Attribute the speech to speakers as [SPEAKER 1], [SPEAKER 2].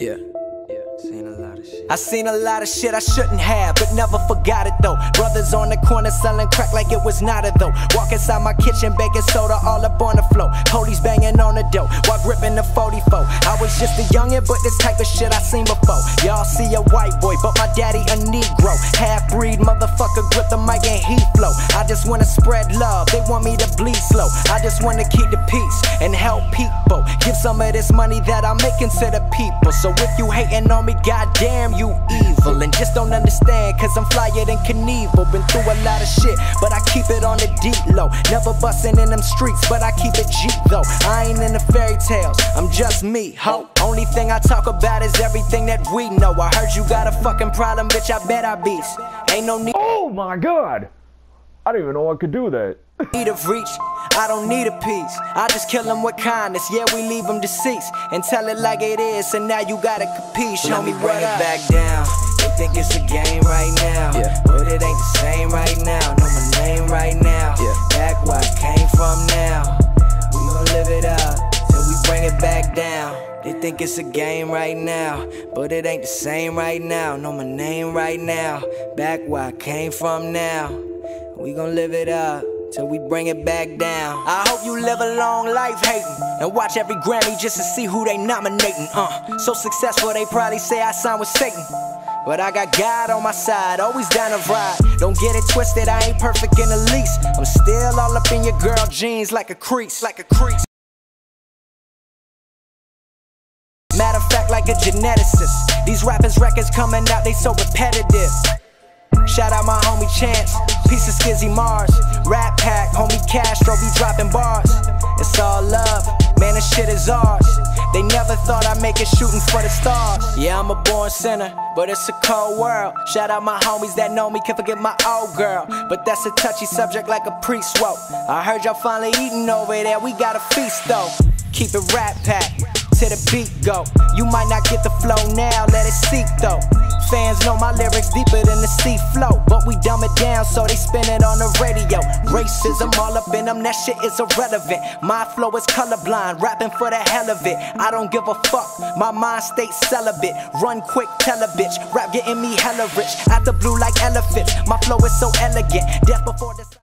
[SPEAKER 1] Yeah. I seen a lot of shit I shouldn't have, but never forgot it though. Brothers on the corner selling crack like it was not a though. Walk inside my kitchen, baking soda all up on the floor. Police banging on the door while gripping the 44. I was just a youngin', but this type of shit I seen before. Y'all see a white boy, but my daddy a Negro. Half breed motherfucker grip the mic and he flow. I just wanna spread love, they want me to bleed slow. I just wanna keep the peace and help people. Give some of this money that I'm making to the people. So if you hating on me, goddamn you evil. And just don't understand, cause I'm flyer than Knievel. Been through a lot of shit, but I keep it on the deep low. Never bustin' in them streets, but I keep it G though. I ain't in the fairy tales, I'm just me, ho. Only thing I talk about is everything that we know. I heard you got a fucking problem, bitch, I bet I beast. Ain't no need.
[SPEAKER 2] Oh my god! I didn't even know I could do that.
[SPEAKER 1] need of reach. I don't need a piece. I just kill them with kindness. Yeah, we leave them deceased and tell it like it is. And now you gotta compete. Show me bring it back down. They think it's a game right now,
[SPEAKER 2] Yeah.
[SPEAKER 1] but it ain't the same right now. Know my name right now.
[SPEAKER 2] Yeah.
[SPEAKER 1] Back where I came from now. We gon' live it up till we bring it back down. They think it's a game right now, but it ain't the same right now. Know my name right now. Back where I came from now. We gon' live it up till we bring it back down. I hope you live a long life hating and watch every Grammy just to see who they nominating. Uh, so successful they probably say I signed with Satan. But I got God on my side, always down to ride. Don't get it twisted, I ain't perfect in the least. I'm still all up in your girl jeans like a crease, like a crease. Matter of fact, like a geneticist. These rappers' records coming out, they so repetitive. Shout out my homie Chance, piece of Skizzy Mars, RattPack, homie Castro be dropping bars. It's all love, man, this shit is ours. They never thought I'd make it shooting for the stars. Yeah, I'm a born sinner, but it's a cold world. Shout out my homies that know me, can't forget my old girl. But that's a touchy subject like a priest wrote. I heard y'all finally eating over there, we got a feast though. Keep it RattPack to the beat go. You might not get the flow now, let it seep though. Fans know my lyrics deeper than the sea flow, but we dumb it down so they spin it on the radio. Racism all up in them, that shit is irrelevant. My flow is colorblind, rapping for the hell of it. I don't give a fuck, my mind stays celibate. Run quick, tell a bitch, rap getting me hella rich. At the blue like elephants, my flow is so elegant. Death before the